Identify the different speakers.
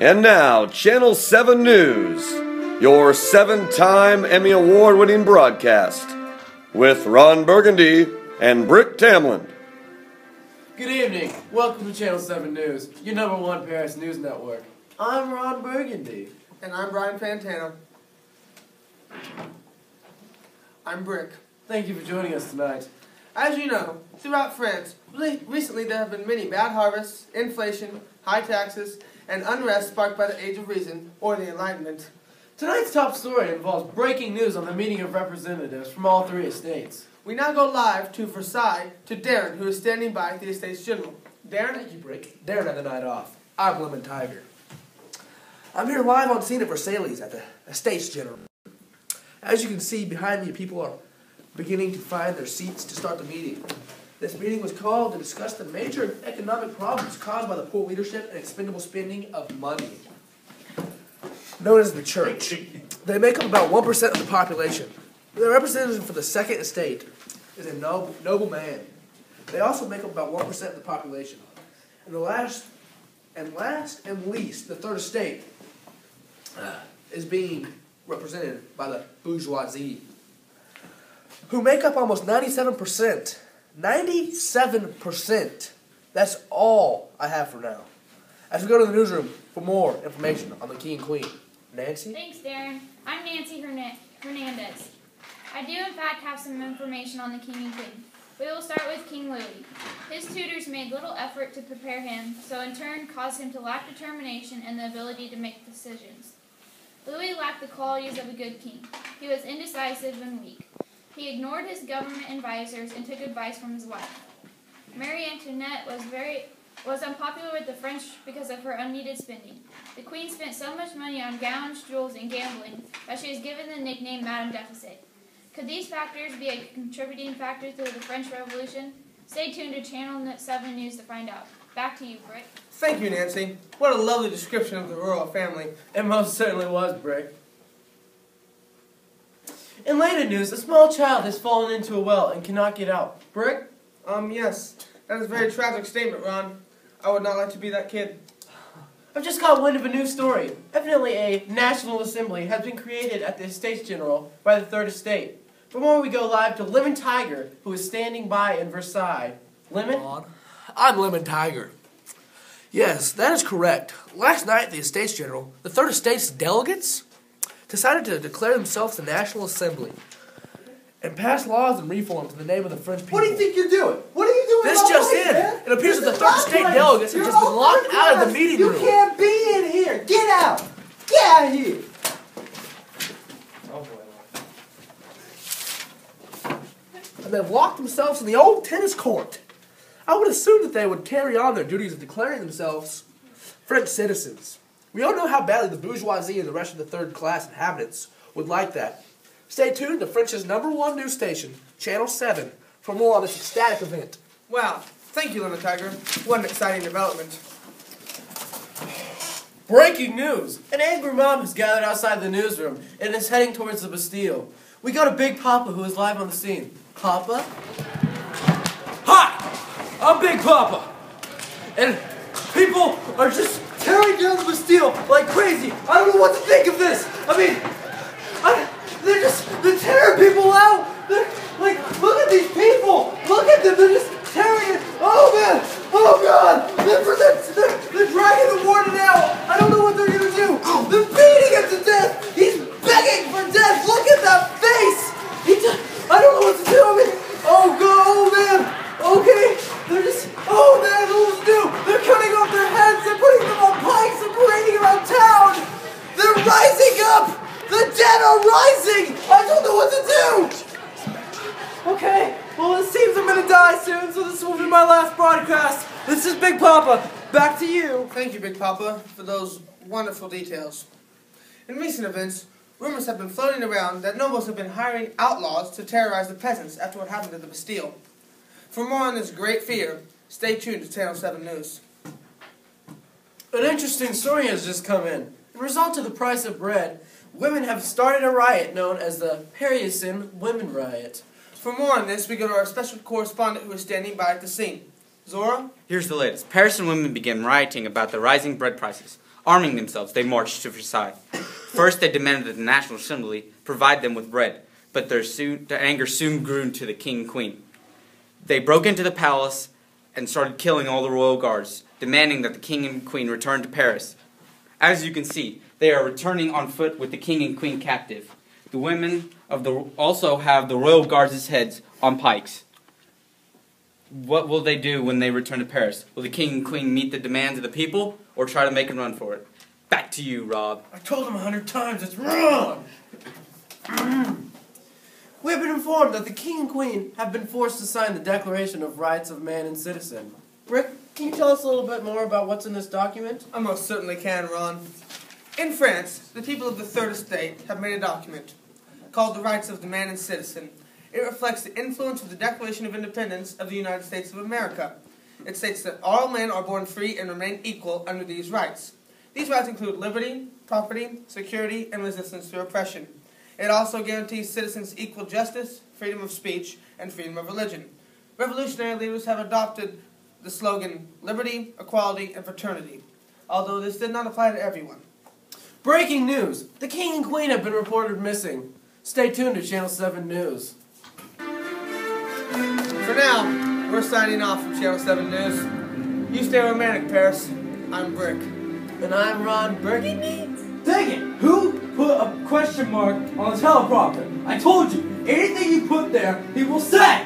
Speaker 1: And now, Channel 7 News, your seven time Emmy Award winning broadcast, with Ron Burgundy and Brick Tamland.
Speaker 2: Good evening. Welcome to Channel 7 News, your number one Paris news network. I'm Ron Burgundy.
Speaker 3: And I'm Brian Fantana. I'm Brick.
Speaker 2: Thank you for joining us tonight.
Speaker 3: As you know, throughout France, recently there have been many bad harvests, inflation, high taxes, and unrest sparked by the Age of Reason or the Enlightenment.
Speaker 2: Tonight's top story involves breaking news on the meeting of representatives from all three estates.
Speaker 3: We now go live to Versailles to Darren, who is standing by the Estates General. Darren,
Speaker 4: Thank you, Brick. Darren had the night off. I'm Lemon Tiger. I'm here live on scene at Versailles at the Estates General. As you can see behind me, people are beginning to find their seats to start the meeting. This meeting was called to discuss the major economic problems caused by the poor leadership and expendable spending of money. Known as the church. They make up about 1% of the population. The representative for the second estate is a noble, noble man. They also make up about 1% of the population. And the last, and last and least, the third estate uh, is being represented by the bourgeoisie, who make up almost 97%. 97%. That's all I have for now. As we go to the newsroom for more information on the king and queen. Nancy?
Speaker 5: Thanks, Darren. I'm Nancy Hern- Hernandez. I do, in fact, have some information on the king and queen. We will start with King Louis. His tutors made little effort to prepare him, so in turn caused him to lack determination and the ability to make decisions. Louis lacked the qualities of a good king. He was indecisive and weak. He ignored his government advisors and took advice from his wife. Marie Antoinette was very was unpopular with the French because of her unneeded spending. The queen spent so much money on gowns, jewels, and gambling that she was given the nickname Madame Deficit. Could these factors be a contributing factor to the French Revolution? Stay tuned to Channel 7 News to find out. Back to you, Britt.
Speaker 3: thank you, Nancy. What a lovely description of the royal family.
Speaker 2: It most certainly was, Brick. In later news, a small child has fallen into a well and cannot get out. Brick?
Speaker 3: Um, yes, that is a very tragic statement, Ron. I would not like to be that kid.
Speaker 2: I've just caught wind of a new story. Evidently, a National Assembly has been created at the Estates General by the Third Estate. For more, we go live to Lemon Tiger, who is standing by in Versailles. Lemon?
Speaker 4: I'm Lemon Tiger. Yes, that is correct. Last night at the Estates General, the Third Estate's delegates decided to declare themselves the National Assembly and pass laws and reforms in the name of the French people.
Speaker 3: What do you think you're doing? What are you doing?
Speaker 4: This
Speaker 3: all
Speaker 4: just
Speaker 3: night,
Speaker 4: in.
Speaker 3: man?
Speaker 4: It appears
Speaker 3: This
Speaker 4: that the
Speaker 3: is
Speaker 4: Third
Speaker 3: my
Speaker 4: Estate
Speaker 3: place.
Speaker 4: delegates have
Speaker 3: You're
Speaker 4: just been
Speaker 3: all
Speaker 4: locked out of the meeting
Speaker 3: you
Speaker 4: room.
Speaker 3: You can't be in here. Get out. Get out of here.
Speaker 4: Oh, and they've locked themselves in the old tennis court. I would assume that they would carry on their duties of declaring themselves French citizens. We all know how badly the bourgeoisie and the rest of the third class inhabitants would like that. Stay tuned to French's number one news station, Channel 7, for more on this ecstatic event.
Speaker 3: Wow. Thank you, Lemon Tiger. What an exciting development.
Speaker 2: Breaking news! An angry mob has gathered outside the newsroom and is heading towards the Bastille. We got a Big Papa who is live on the scene. Papa? Hi! I'm Big Papa! And people are just tearing down the Bastille like crazy. I don't know what to think of this. I mean, I, they're just, they're tearing people out. They're, like, look at these people. Look at them. They're just tearing it. Oh, I'm gonna die soon, so this will be my last broadcast. This is Big Papa. Back to you.
Speaker 3: Thank you, Big Papa, for those wonderful details. In recent events, rumors have been floating around that nobles have been hiring outlaws to terrorize the peasants after what happened at the Bastille. For more on this great fear, stay tuned to Channel 7 News.
Speaker 2: An interesting story has just come in. In result of the price of bread, women have started a riot known as the Parisian Women Riot.
Speaker 3: For more on this, we go to our special correspondent who is standing by at the scene. Zora?
Speaker 6: Here's the latest. Paris and women began rioting about the rising bread prices. Arming themselves, they marched to Versailles. First, they demanded that the National Assembly provide them with bread, but their, soon, their anger soon grew to the king and queen. They broke into the palace and started killing all the royal guards, demanding that the king and queen return to Paris. As you can see, they are returning on foot with the king and queen captive. The women of the also have the royal guards' heads on pikes. What will they do when they return to Paris? Will the king and queen meet the demands of the people or try to make a run for it? Back to you, Rob.
Speaker 2: I told him a hundred times it's wrong. we have been informed that the king and queen have been forced to sign the Declaration of Rights of Man and Citizen. Rick, can you tell us a little bit more about what's in this document?
Speaker 3: I most certainly can, Ron. In France, the people of the Third Estate have made a document called the Rights of the Man and Citizen. It reflects the influence of the Declaration of Independence of the United States of America. It states that all men are born free and remain equal under these rights. These rights include liberty, property, security, and resistance to oppression. It also guarantees citizens equal justice, freedom of speech, and freedom of religion. Revolutionary leaders have adopted the slogan liberty, equality, and fraternity, although this did not apply to everyone.
Speaker 2: Breaking news! The king and queen have been reported missing. Stay tuned to Channel 7 News.
Speaker 3: For now, we're signing off from Channel 7 News. You stay romantic, Paris. I'm Brick.
Speaker 2: And I'm Ron Burgundy.
Speaker 7: Dang it! Who put a question mark on the teleprompter? I told you, anything you put there, he will say!